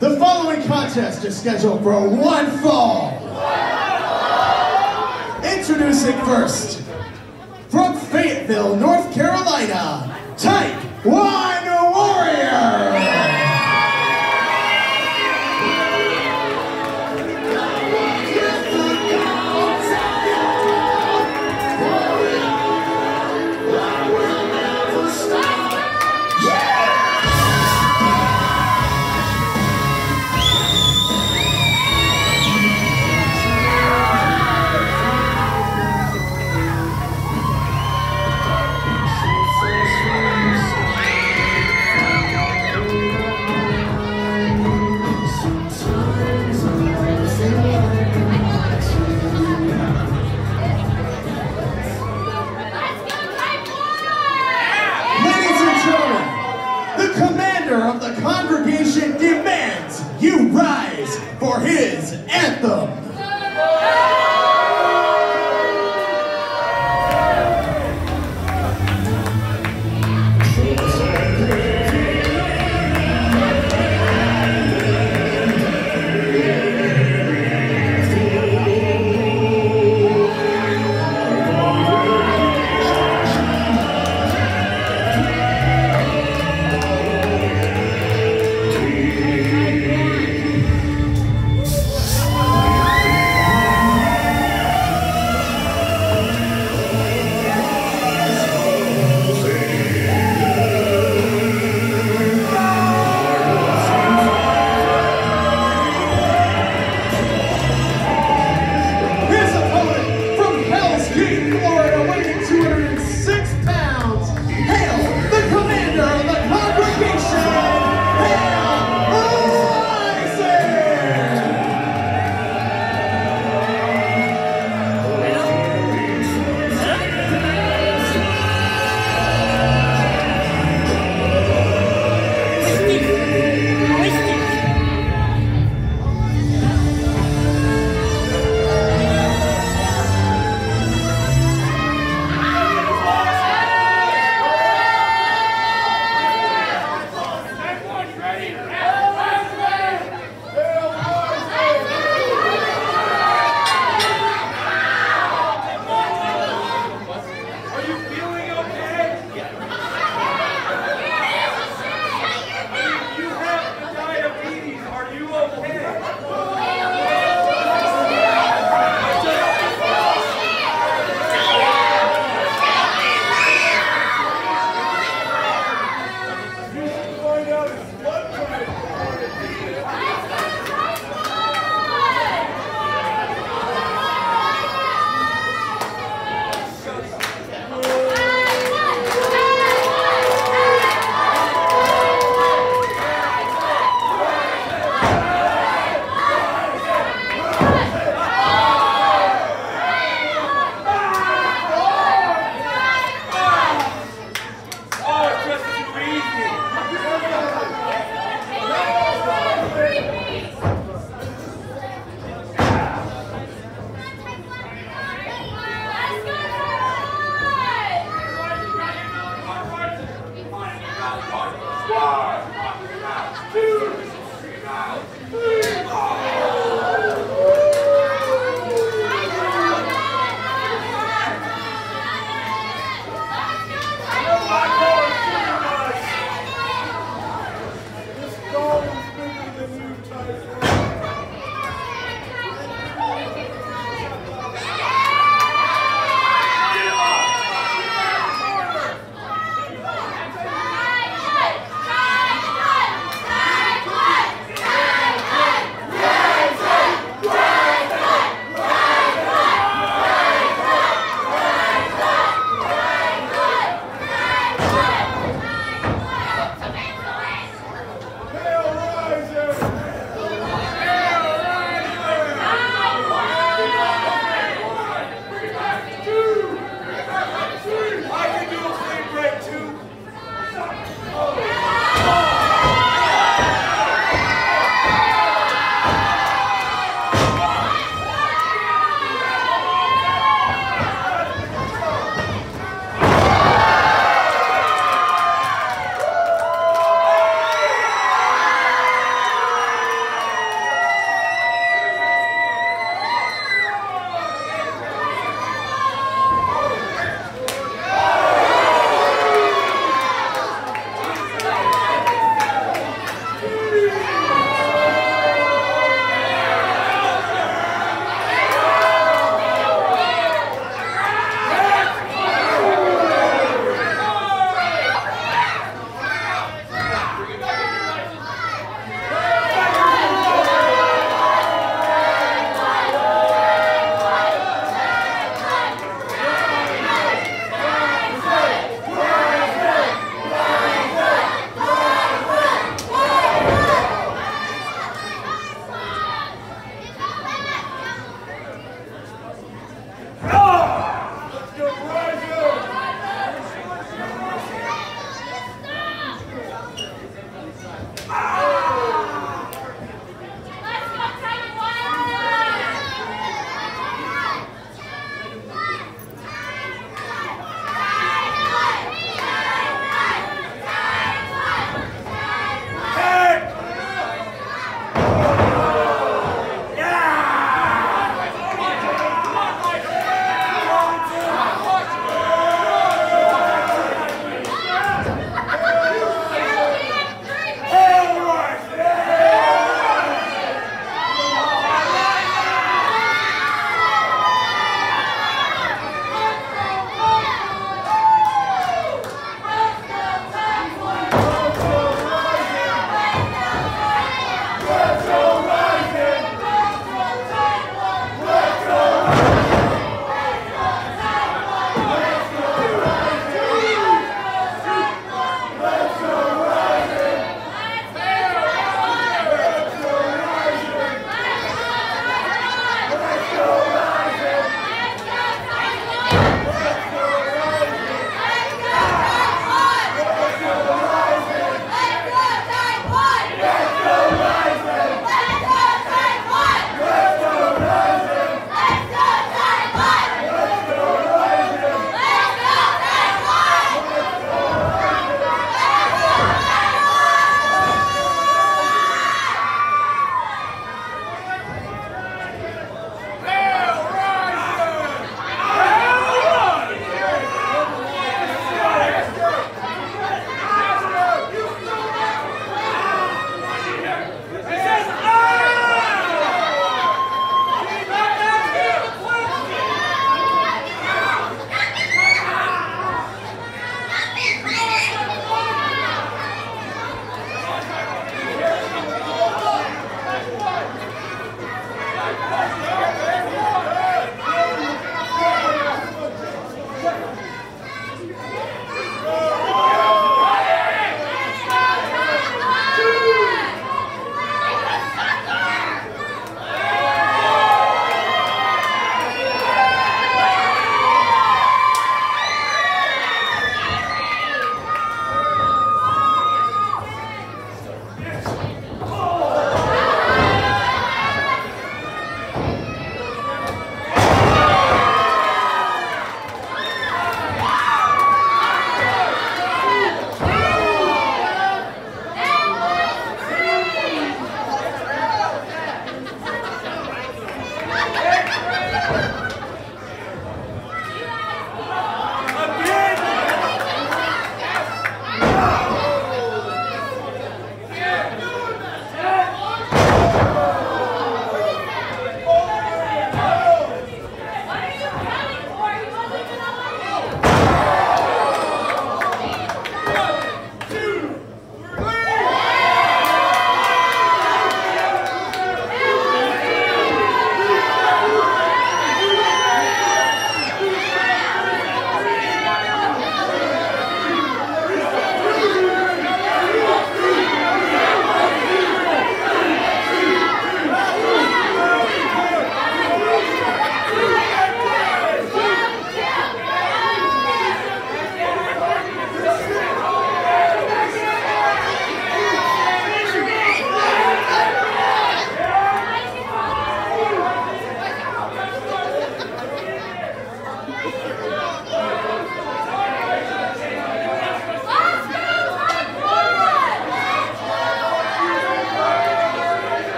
The following contest is scheduled for one fall. Introducing first, from Fayetteville, North Carolina, Tight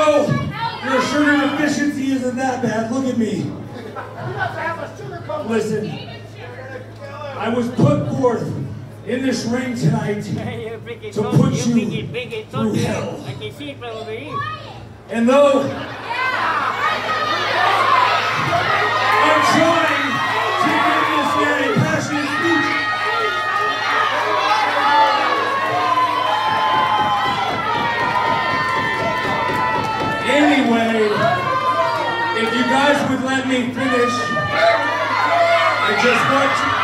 Know your sugar deficiency isn't that bad. Look at me. Listen, I was put forth in this ring tonight to put you through hell. And though I'm trying anyway, if you guys would let me finish, I just want to.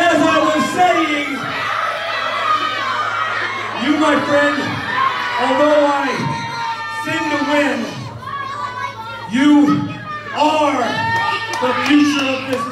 As I was saying, you, my friend, the future of this